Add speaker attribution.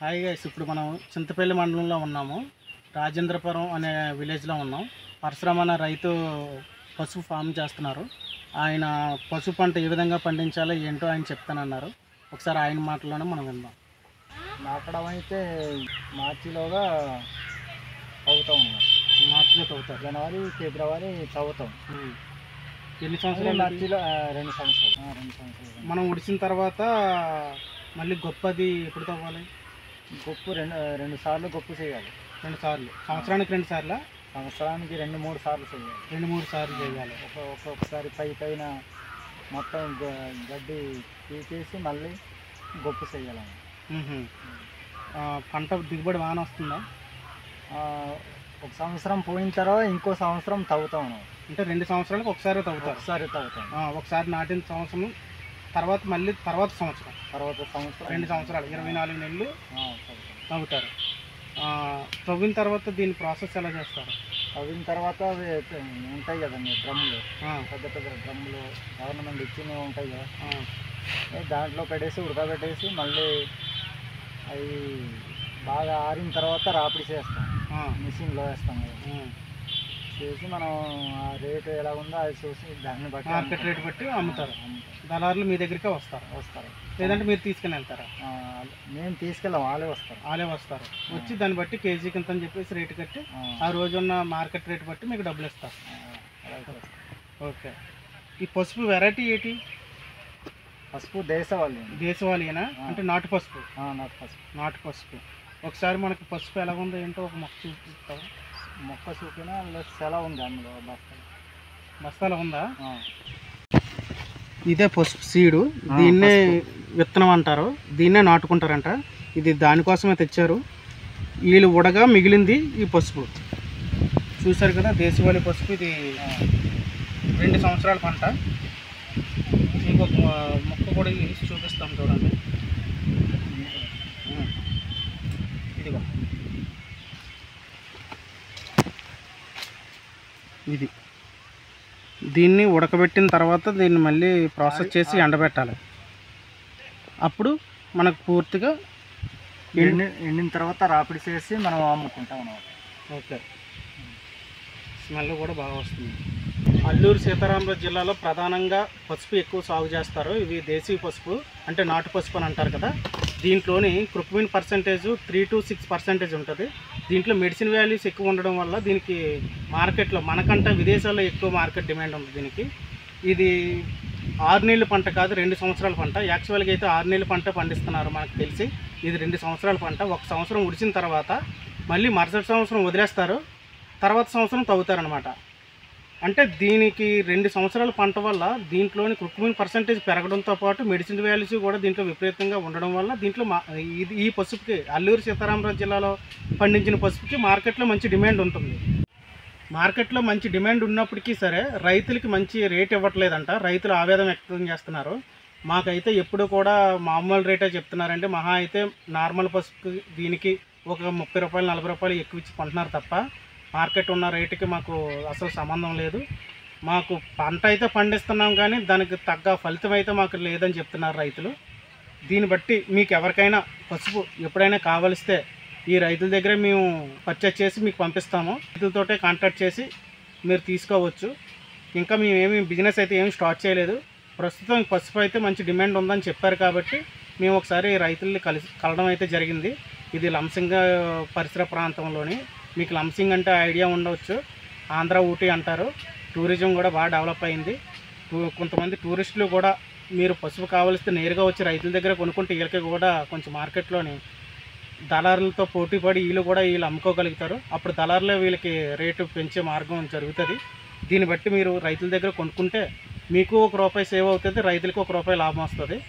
Speaker 1: Hi guys ఇప్పుడు మనం చింతపల్లి మండలంలో ఉన్నాము. రాజేంద్రపురం అనే విలేజ్లో ఉన్నాం. పరశురామ అనే రైతు పసుపు ఫామ్ చేస్తున్నారు. ఆయన పసుపు పంట ఏ విధంగా పండించాలో ఏంటో ఆయన చెప్తానన్నారు. ఒకసారి ఆయన మాటల్లోనే మనం విందాం.
Speaker 2: నాటడం అయితే మార్చిలోగా అవుతాం
Speaker 1: మార్చిలో తవ్వుతారు.
Speaker 2: జనవరి ఫిబ్రవరి చదువుతాం
Speaker 1: ఉమ్. ఎన్ని సంవత్సరాలు
Speaker 2: మార్చిలో రెండు సంవత్సరాలు. రెండు సంవత్సరాలు.
Speaker 1: మనం ఉడిచిన తర్వాత మళ్ళీ గొప్పది ఎప్పుడు తవ్వాలి?
Speaker 2: గొప్పు రెండు రెండు సార్లు గొప్పు చేయాలి.
Speaker 1: రెండు సార్లు. సంవత్సరానికి రెండు సార్లు?
Speaker 2: సంవత్సరానికి రెండు మూడు సార్లు చేయాలి.
Speaker 1: రెండు మూడు సార్లు చేయాలి.
Speaker 2: ఒక ఒక్కొక్కసారి పై పైన మొత్తం గడ్డి తీసేసి మళ్ళీ గొప్పు చేయాలి
Speaker 1: పంట దిగుబడి బాగానే వస్తుందా?
Speaker 2: ఒక సంవత్సరం పోయిన తర్వాత ఇంకో సంవత్సరం తవ్వుతాం
Speaker 1: అంటే రెండు సంవత్సరాలకు ఒకసారి తవ్వుతారు.
Speaker 2: ఒకసారి తవ్వుతాం.
Speaker 1: ఒకసారి నాటిన సంవత్సరం తర్వాత మళ్ళీ తర్వాత సంవత్సరం.
Speaker 2: తర్వాత సంవత్సరం.
Speaker 1: రెండు సంవత్సరాలు ఇరవై నాలుగు నెలలు తవ్వుతారు తవ్విన తర్వాత దీని ప్రాసెస్ ఎలా చేస్తారు?
Speaker 2: తవ్విన తర్వాత అవి ఉంటాయి కదండి డ్రమ్ములు.
Speaker 1: ఆ,
Speaker 2: పెద్ద పెద్ద డ్రమ్ములు గవర్నమెంట్ ఇచ్చినవి ఉంటాయి కదా. దాంట్లో పెట్టేసి ఉడకబెట్టేసి మళ్ళీ అవి బాగా ఆరిన తర్వాత రాపిడి చేస్తాం. మిషన్లో వేస్తాం కదా. చేసి మనం ఆ రేటు ఎలా ఉందో అది చూసి దాన్ని బట్టి
Speaker 1: మార్కెట్ రేట్ బట్టి అమ్ముతారు
Speaker 2: అమ్ముతాం.
Speaker 1: దళారులు మీ దగ్గరికే వస్తారు.
Speaker 2: వస్తారు.
Speaker 1: లేదంటే మీరు తీసుకుని వెళ్తారా?
Speaker 2: మేము తీసుకెళ్ళాం వాళ్ళే వస్తారు.
Speaker 1: వాళ్ళే వస్తారు. వచ్చి దాన్ని బట్టి కేజీకి ఇంత అని చెప్పేసి రేటు కట్టి
Speaker 2: ఆ,
Speaker 1: రోజున్న మార్కెట్ రేట్ బట్టి మీకు డబ్బులు ఇస్తారు. ఓకే. ఈ పసుపు వెరైటీ ఏంటి?
Speaker 2: పసుపు దేశవాళీ
Speaker 1: దేశవాళీనా అంటే నాటు పసుపు.
Speaker 2: నాకు పసుపు.
Speaker 1: నాటు పసుపు. ఒకసారి మనకి పసుపు ఎలా ఉందో ఏంటో ఒక మొక్క చూపిస్తావా?
Speaker 2: మొక్క చూపిన సెల ఉంది అందులో బస్తాలు.
Speaker 1: బస్తాలో ఉందా? ఇదే పసుపు సీడు. దీన్నే విత్తనం అంటారు. దీన్నే నాటుకుంటారంట. ఇది దానికోసమే తెచ్చారు. వీళ్ళు ఉడగా మిగిలింది ఈ పసుపు. చూశారు కదా దేశవాళీ పసుపు. ఇది రెండు సంవత్సరాల పంట. మీకు ఒక మొక్క కూడా చూపిస్తాం చూడండి ఆ. ఇదిగో ఇది. దీన్ని ఉడకబెట్టిన తర్వాత దీన్ని మళ్ళీ ప్రాసెస్ చేసి ఎండబెట్టాలి. అప్పుడు మనకు పూర్తిగా
Speaker 2: ఎండి ఎండిన తర్వాత రాపిడి చేసి మనం అమ్ముకుంటాం అన్నమాట.
Speaker 1: ఓకే. స్మెల్ కూడా బాగా వస్తుంది. అల్లూరు సీతారామరాజు జిల్లాలో ప్రధానంగా పసుపు ఎక్కువ సాగు చేస్తారు. ఇవి దేశీ పసుపు అంటే నాటు పసుపు అని అంటారు కదా. దీంట్లోని curcumin percentage three to six percentage ఉంటుంది. దీంట్లో మెడిసిన్ వాల్యూస్ ఎక్కువ ఉండడం వల్ల దీనికి మార్కెట్లో మనకంటే విదేశాల్లో ఎక్కువ మార్కెట్ డిమాండ్ ఉంది దీనికి. ఇది ఆరు నెలల పంట కాదు రెండు సంవత్సరాల పంట. యాక్చువల్గా అయితే ఆరు నెలల పంట పండిస్తున్నారు మనకు తెలిసి. ఇది రెండు సంవత్సరాల పంట. ఒక సంవత్సరం ఉడిచిన తర్వాత మళ్ళీ మరుసటి సంవత్సరం వదిలేస్తారు. తర్వాత సంవత్సరం తవ్వుతారనమాట అంటే దీనికి రెండు సంవత్సరాల పంట వల్ల దీంట్లోని క్రుక్మిన్ పర్సంటేజ్ పెరగడంతో పాటు మెడిసిన్ వాల్యూస్ కూడా దీంట్లో విపరీతంగా ఉండడం వల్ల దీంట్లో మా ఇది ఈ పసుపుకి అల్లూరు సీతారామరాజు జిల్లాలో పండించిన పసుపుకి మార్కెట్లో మంచి డిమాండ్ ఉంటుంది. మార్కెట్లో మంచి డిమాండ్ ఉన్నప్పటికీ సరే రైతులకి మంచి రేట్ ఇవ్వట్లేదంట. రైతులు ఆవేదన వ్యక్తం చేస్తున్నారు. మాకైతే ఎప్పుడు కూడా మామూలు రేటే చెప్తున్నారంటే మహా అయితే నార్మల్ పసుపు దీనికి ఒక ముప్పై రూపాయలు నలభై రూపాయలు ఎక్కువ ఇచ్చి కొంటున్నారు తప్ప మార్కెట్ ఉన్న రేటుకి మాకు అసలు సంబంధం లేదు. మాకు పంట అయితే పండిస్తున్నాం కానీ దానికి తగ్గ ఫలితం అయితే మాకు లేదని చెప్తున్నారు రైతులు. దీన్ని బట్టి మీకు ఎవరికైనా పసుపు ఎప్పుడైనా కావలిస్తే ఈ రైతుల దగ్గరే మేము పర్చేస్ చేసి మీకు పంపిస్తాము. రైతులతోటే కాంటాక్ట్ చేసి మీరు తీసుకోవచ్చు. ఇంకా మేము ఏమి బిజినెస్ అయితే ఏమి స్టార్ట్ చేయలేదు. ప్రస్తుతం పసుపు అయితే మంచి డిమాండ్ ఉందని చెప్పారు కాబట్టి మేము ఒకసారి రైతుల్ని కలిసి కలవడం అయితే జరిగింది. ఇది లంసింగ పరిసర ప్రాంతంలోని మీకు లంసింగ్ అంటే ఐడియా ఉండవచ్చు. ఆంధ్ర ఊటీ అంటారు. టూరిజం కూడా బాగా డెవలప్ అయింది. టూ- కొంతమంది టూరిస్టులు కూడా మీరు పసుపు కావలిస్తే నేరుగా వచ్చి రైతుల దగ్గర కొనుక్కుంటే వీళ్ళకి కూడా కొంచెం మార్కెట్లోని దళారులతో పోటీ పడి వీళ్ళు కూడా వీళ్ళు అమ్ముకోగలుగుతారు. అప్పుడు దళారులే వీళ్ళకి రేటు పెంచే మార్గం జరుగుతుంది. దీన్ని బట్టి మీరు రైతుల దగ్గర కొనుక్కుంటే మీకు ఒక రూపాయి సేవ్ అవుతుంది రైతులకు ఒక రూపాయి లాభం వస్తుంది.